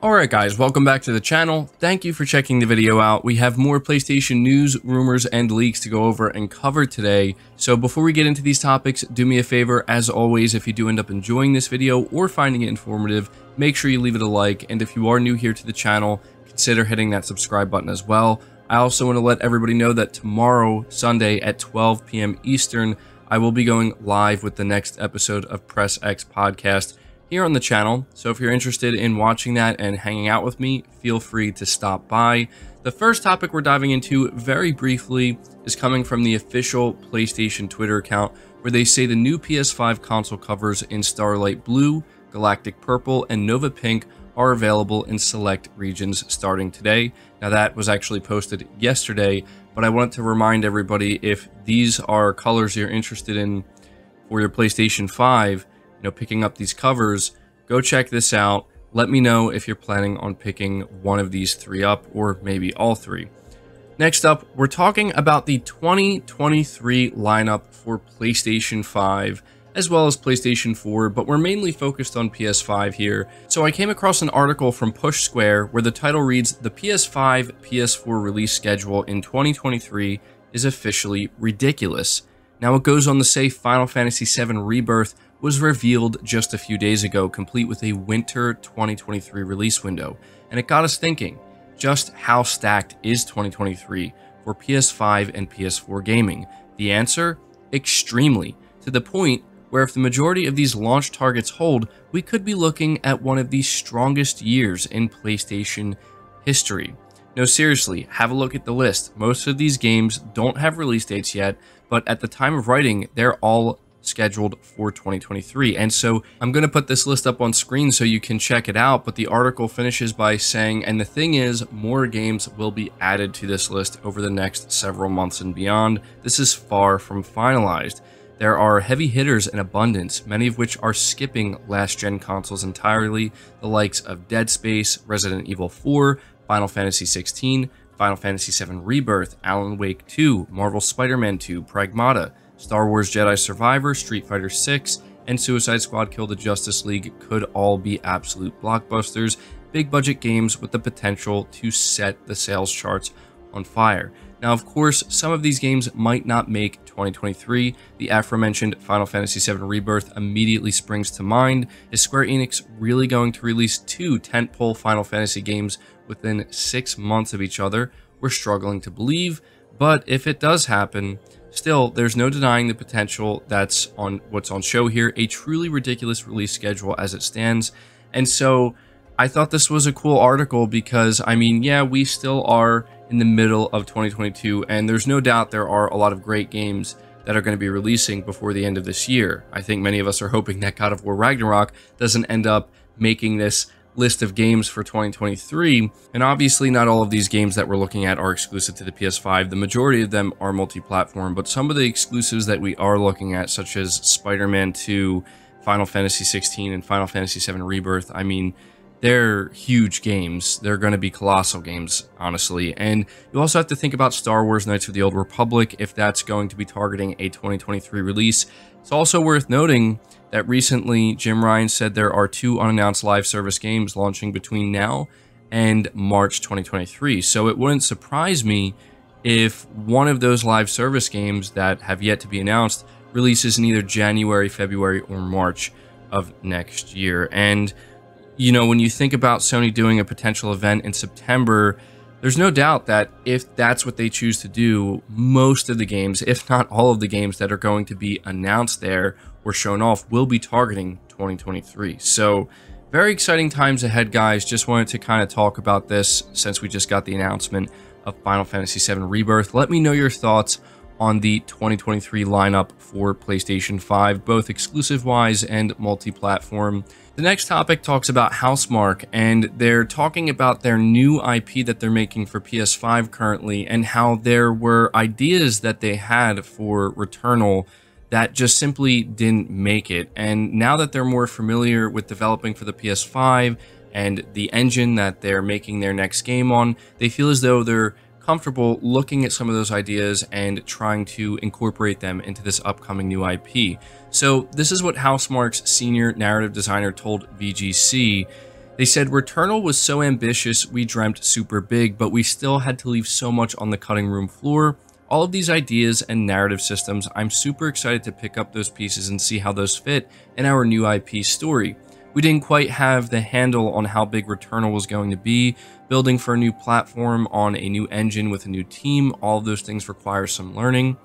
Alright guys, welcome back to the channel. Thank you for checking the video out. We have more PlayStation news, rumors, and leaks to go over and cover today. So before we get into these topics, do me a favor, as always, if you do end up enjoying this video or finding it informative, make sure you leave it a like, and if you are new here to the channel, consider hitting that subscribe button as well. I also want to let everybody know that tomorrow, Sunday at 12 p.m. Eastern, I will be going live with the next episode of Press X Podcast here on the channel. So if you're interested in watching that and hanging out with me, feel free to stop by. The first topic we're diving into very briefly is coming from the official PlayStation Twitter account, where they say the new PS5 console covers in Starlight Blue, Galactic Purple, and Nova Pink are available in select regions starting today. Now that was actually posted yesterday, but I want to remind everybody if these are colors you're interested in for your PlayStation 5, you know, picking up these covers, go check this out. Let me know if you're planning on picking one of these three up or maybe all three. Next up, we're talking about the 2023 lineup for PlayStation 5 as well as PlayStation 4, but we're mainly focused on PS5 here. So I came across an article from Push Square where the title reads, The PS5 PS4 release schedule in 2023 is officially ridiculous. Now it goes on to say Final Fantasy VII Rebirth was revealed just a few days ago, complete with a winter 2023 release window. And it got us thinking, just how stacked is 2023 for PS5 and PS4 gaming? The answer? Extremely. To the point where if the majority of these launch targets hold, we could be looking at one of the strongest years in PlayStation history. No, seriously, have a look at the list. Most of these games don't have release dates yet, but at the time of writing, they're all scheduled for 2023. And so I'm going to put this list up on screen so you can check it out. But the article finishes by saying, and the thing is, more games will be added to this list over the next several months and beyond. This is far from finalized. There are heavy hitters in abundance, many of which are skipping last gen consoles entirely, the likes of Dead Space, Resident Evil 4, Final Fantasy 16, Final Fantasy VII Rebirth, Alan Wake 2, Marvel Spider Man 2, Pragmata, Star Wars Jedi Survivor, Street Fighter 6, and Suicide Squad Kill the Justice League could all be absolute blockbusters, big budget games with the potential to set the sales charts on fire. Now, of course, some of these games might not make 2023. The aforementioned Final Fantasy VII Rebirth immediately springs to mind. Is Square Enix really going to release two tentpole Final Fantasy games within six months of each other? We're struggling to believe, but if it does happen, Still, there's no denying the potential that's on what's on show here, a truly ridiculous release schedule as it stands. And so I thought this was a cool article because, I mean, yeah, we still are in the middle of 2022, and there's no doubt there are a lot of great games that are going to be releasing before the end of this year. I think many of us are hoping that God of War Ragnarok doesn't end up making this list of games for 2023. And obviously, not all of these games that we're looking at are exclusive to the PS5. The majority of them are multi platform, but some of the exclusives that we are looking at, such as Spider Man 2, Final Fantasy 16, and Final Fantasy 7 Rebirth, I mean, they're huge games. They're going to be colossal games, honestly. And you also have to think about Star Wars Knights of the Old Republic if that's going to be targeting a 2023 release. It's also worth noting that recently Jim Ryan said there are two unannounced live service games launching between now and March 2023. So it wouldn't surprise me if one of those live service games that have yet to be announced releases in either January, February, or March of next year. And, you know, when you think about Sony doing a potential event in September, there's no doubt that if that's what they choose to do, most of the games, if not all of the games that are going to be announced there or shown off, will be targeting 2023. So, very exciting times ahead, guys. Just wanted to kind of talk about this since we just got the announcement of Final Fantasy VII Rebirth. Let me know your thoughts on the 2023 lineup for PlayStation 5, both exclusive wise and multi platform. The next topic talks about Housemarque, and they're talking about their new IP that they're making for PS5 currently, and how there were ideas that they had for Returnal that just simply didn't make it. And now that they're more familiar with developing for the PS5 and the engine that they're making their next game on, they feel as though they're comfortable looking at some of those ideas and trying to incorporate them into this upcoming new IP. So this is what Housemarque's senior narrative designer told VGC. They said Returnal was so ambitious we dreamt super big, but we still had to leave so much on the cutting room floor. All of these ideas and narrative systems, I'm super excited to pick up those pieces and see how those fit in our new IP story. We didn't quite have the handle on how big Returnal was going to be. Building for a new platform on a new engine with a new team, all of those things require some learning.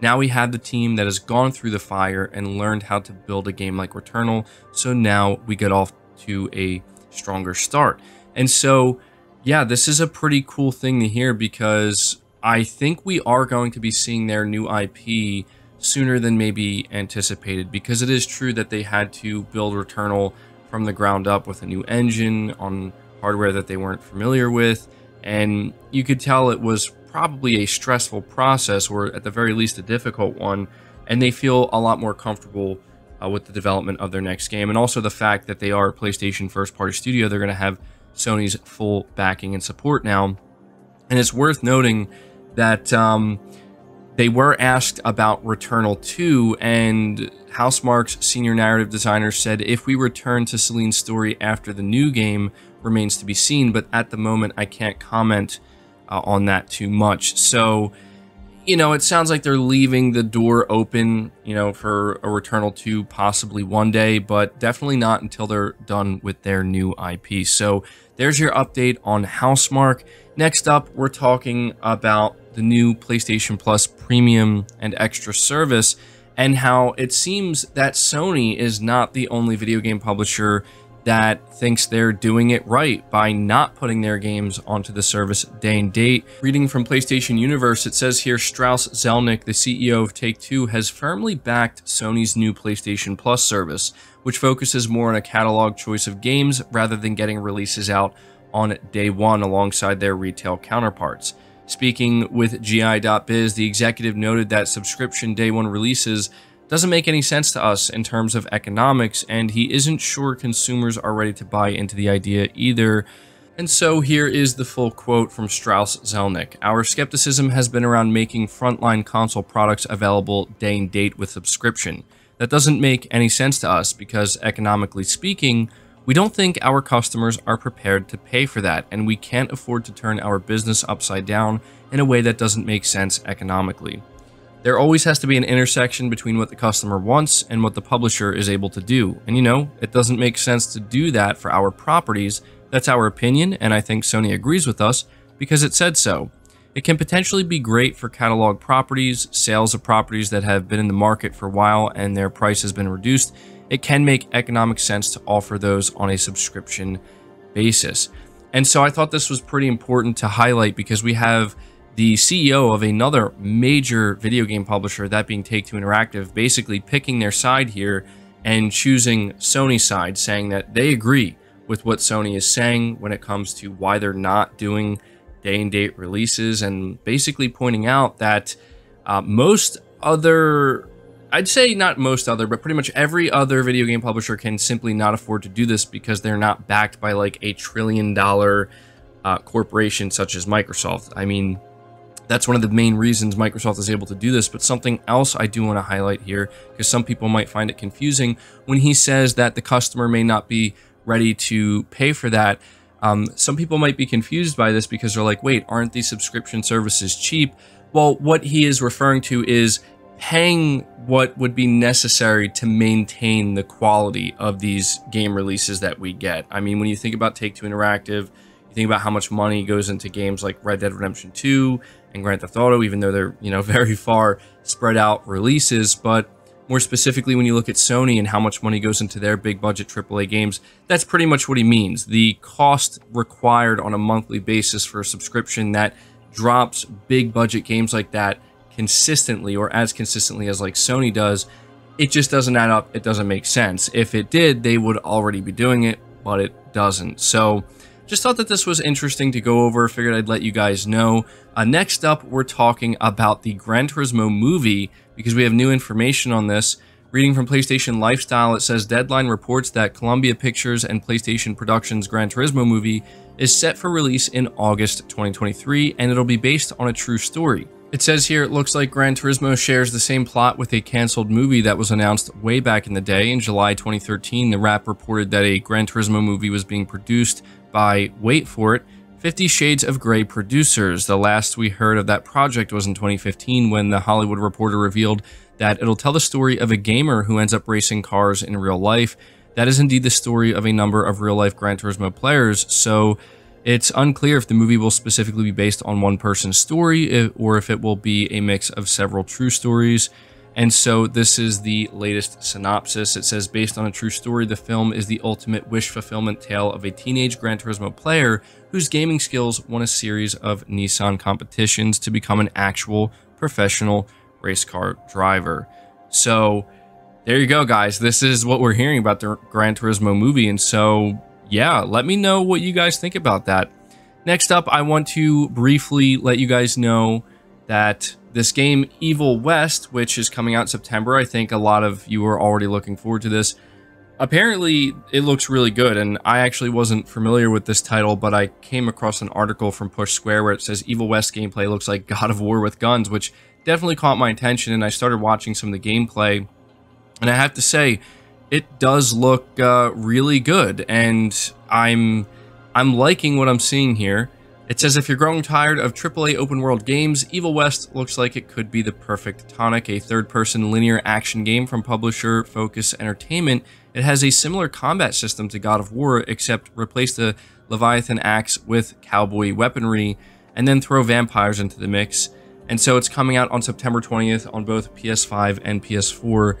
Now we have the team that has gone through the fire and learned how to build a game like Returnal, so now we get off to a stronger start. And so, yeah, this is a pretty cool thing to hear because I think we are going to be seeing their new IP sooner than maybe anticipated because it is true that they had to build Returnal from the ground up with a new engine on hardware that they weren't familiar with. And you could tell it was probably a stressful process or at the very least a difficult one. And they feel a lot more comfortable uh, with the development of their next game, and also the fact that they are a PlayStation first party studio, they're going to have Sony's full backing and support now. And it's worth noting that um, they were asked about Returnal 2, and Housemarque's senior narrative designer said if we return to Selene's story after the new game remains to be seen, but at the moment I can't comment uh, on that too much. So you know, it sounds like they're leaving the door open, you know, for a Returnal 2 possibly one day, but definitely not until they're done with their new IP. So there's your update on Housemarque. Next up, we're talking about the new PlayStation Plus Premium and Extra service and how it seems that Sony is not the only video game publisher that thinks they're doing it right by not putting their games onto the service day and date. Reading from PlayStation Universe, it says here Strauss Zelnick, the CEO of Take Two, has firmly backed Sony's new PlayStation Plus service, which focuses more on a catalog choice of games rather than getting releases out on day one alongside their retail counterparts. Speaking with GI.biz, the executive noted that subscription day one releases doesn't make any sense to us in terms of economics, and he isn't sure consumers are ready to buy into the idea either. And so here is the full quote from Strauss Zelnick. Our skepticism has been around making frontline console products available day and date with subscription. That doesn't make any sense to us because, economically speaking, we don't think our customers are prepared to pay for that, and we can't afford to turn our business upside down in a way that doesn't make sense economically. There always has to be an intersection between what the customer wants and what the publisher is able to do. And you know, it doesn't make sense to do that for our properties. That's our opinion, and I think Sony agrees with us because it said so. It can potentially be great for catalog properties, sales of properties that have been in the market for a while and their price has been reduced. It can make economic sense to offer those on a subscription basis. And so I thought this was pretty important to highlight because we have the CEO of another major video game publisher, that being Take Two Interactive, basically picking their side here and choosing Sony's side, saying that they agree with what Sony is saying when it comes to why they're not doing day and date releases, and basically pointing out that uh, most other I'd say not most other, but pretty much every other video game publisher can simply not afford to do this because they're not backed by like a trillion dollar uh, corporation such as Microsoft. I mean, that's one of the main reasons Microsoft is able to do this. But something else I do want to highlight here, because some people might find it confusing, when he says that the customer may not be ready to pay for that. Um, some people might be confused by this because they're like, wait, aren't these subscription services cheap? Well, what he is referring to is paying what would be necessary to maintain the quality of these game releases that we get. I mean, when you think about Take Two Interactive, you think about how much money goes into games like Red Dead Redemption 2 and Grand Theft Auto, even though they're, you know, very far spread out releases. But more specifically, when you look at Sony and how much money goes into their big budget AAA games, that's pretty much what he means. The cost required on a monthly basis for a subscription that drops big budget games like that consistently or as consistently as like Sony does, it just doesn't add up. It doesn't make sense. If it did, they would already be doing it, but it doesn't. So, just thought that this was interesting to go over. Figured I'd let you guys know. Uh, next up, we're talking about the Gran Turismo movie because we have new information on this. Reading from PlayStation Lifestyle, it says Deadline reports that Columbia Pictures and PlayStation Productions' Gran Turismo movie is set for release in August 2023, and it'll be based on a true story. It says here it looks like Gran Turismo shares the same plot with a canceled movie that was announced way back in the day. In July 2013, the Wrap reported that a Gran Turismo movie was being produced by, wait for it, Fifty Shades of Grey producers. The last we heard of that project was in 2015 when the Hollywood Reporter revealed that it'll tell the story of a gamer who ends up racing cars in real life. That is indeed the story of a number of real life Gran Turismo players. So it's unclear if the movie will specifically be based on one person's story eh, or if it will be a mix of several true stories. And so this is the latest synopsis. It says, based on a true story, the film is the ultimate wish fulfillment tale of a teenage Gran Turismo player whose gaming skills won a series of Nissan competitions to become an actual professional race car driver. So there you go, guys. This is what we're hearing about the Gran Turismo movie. And so yeah, let me know what you guys think about that. Next up, I want to briefly let you guys know that this game, Evil West, which is coming out in September, I think a lot of you are already looking forward to this. Apparently, it looks really good, and I actually wasn't familiar with this title, but I came across an article from Push Square where it says Evil West gameplay looks like God of War with guns, which definitely caught my attention, and I started watching some of the gameplay. And I have to say, it does look uh, really good, and I'm I'm liking what I'm seeing here. It says if you're growing tired of AAA open world games, Evil West looks like it could be the perfect tonic. A third-person linear action game from publisher Focus Entertainment. It has a similar combat system to God of War, except replace the Leviathan axe with cowboy weaponry, and then throw vampires into the mix. And so it's coming out on September 20th on both PS5 and PS4.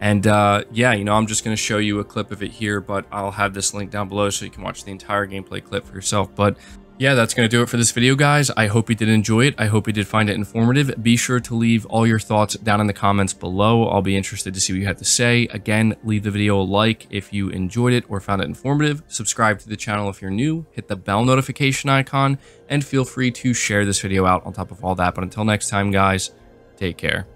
And uh, yeah, you know, I'm just going to show you a clip of it here, but I'll have this link down below so you can watch the entire gameplay clip for yourself. But yeah, that's going to do it for this video, guys. I hope you did enjoy it. I hope you did find it informative. Be sure to leave all your thoughts down in the comments below. I'll be interested to see what you have to say. Again, leave the video a like if you enjoyed it or found it informative. Subscribe to the channel if you're new. Hit the bell notification icon. And feel free to share this video out on top of all that. But until next time, guys, take care.